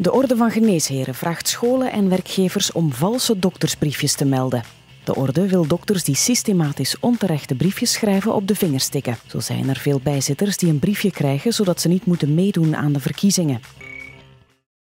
De Orde van Geneesheren vraagt scholen en werkgevers om valse doktersbriefjes te melden. De orde wil dokters die systematisch onterechte briefjes schrijven op de vingers tikken. Zo zijn er veel bijzitters die een briefje krijgen zodat ze niet moeten meedoen aan de verkiezingen.